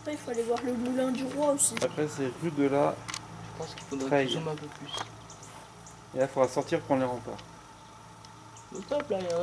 Après, il faut aller voir le moulin du roi aussi. Après, c'est rue de la. Je pense qu'il faudrait un peu plus. Et là, il faudra sortir pour les remparts. Au top là, il y a